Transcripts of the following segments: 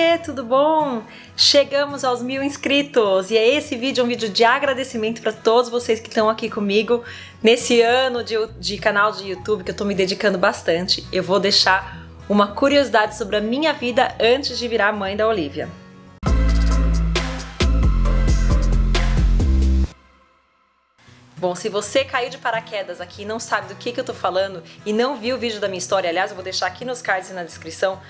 E tudo bom? Chegamos aos mil inscritos e é esse vídeo um vídeo de agradecimento para todos vocês que estão aqui comigo nesse ano de, de canal de YouTube que eu tô me dedicando bastante. Eu vou deixar uma curiosidade sobre a minha vida antes de virar mãe da Olivia. Bom, se você caiu de paraquedas aqui e não sabe do que, que eu tô falando e não viu o vídeo da minha história, aliás, eu vou deixar aqui nos cards e na descrição,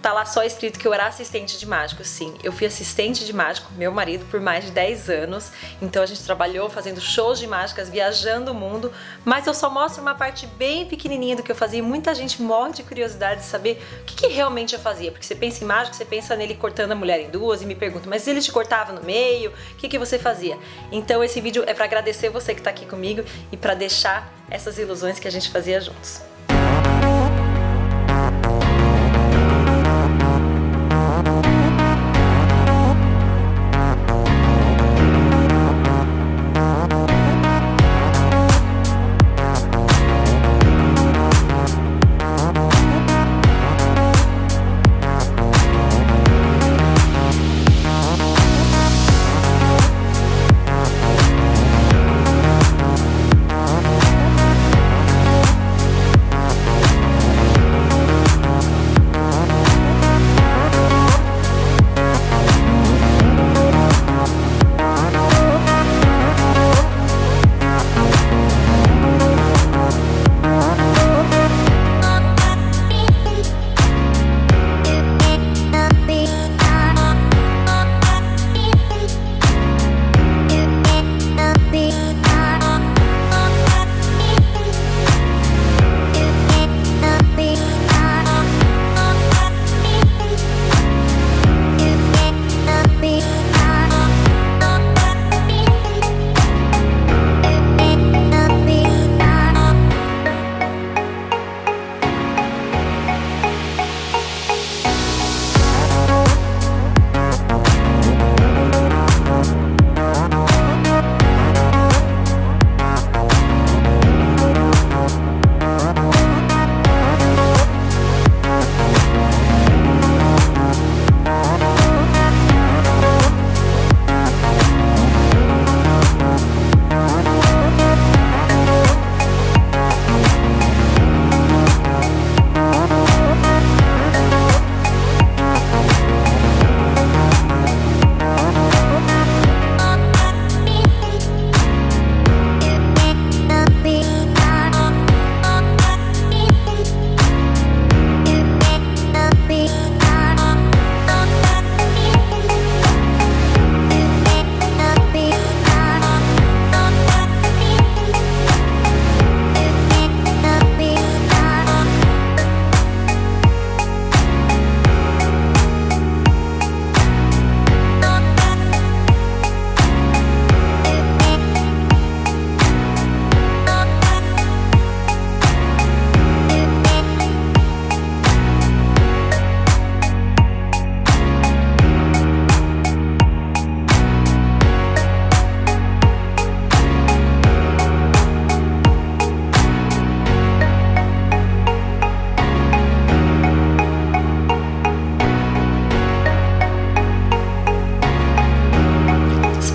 tá lá só escrito que eu era assistente de mágico. Sim, eu fui assistente de mágico, meu marido, por mais de 10 anos. Então a gente trabalhou fazendo shows de mágicas, viajando o mundo. Mas eu só mostro uma parte bem pequenininha do que eu fazia. E muita gente morre de curiosidade de saber o que, que realmente eu fazia. Porque você pensa em mágico, você pensa nele cortando a mulher em duas e me pergunta, mas ele te cortava no meio? O que, que você fazia? Então esse vídeo é para agradecer você que tá aqui comigo e para deixar essas ilusões que a gente fazia juntos.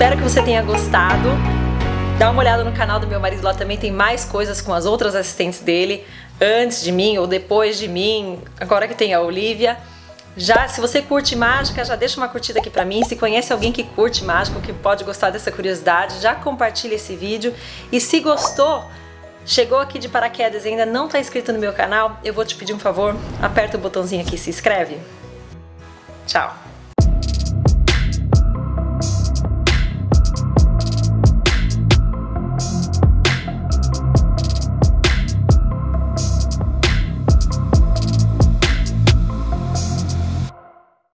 Espero que você tenha gostado. Dá uma olhada no canal do meu marido, lá também tem mais coisas com as outras assistentes dele, antes de mim ou depois de mim, agora que tem a Olivia. Já, se você curte mágica, já deixa uma curtida aqui pra mim. Se conhece alguém que curte mágica, que pode gostar dessa curiosidade, já compartilha esse vídeo. E se gostou, chegou aqui de paraquedas e ainda não está inscrito no meu canal, eu vou te pedir um favor, aperta o botãozinho aqui, se inscreve. Tchau!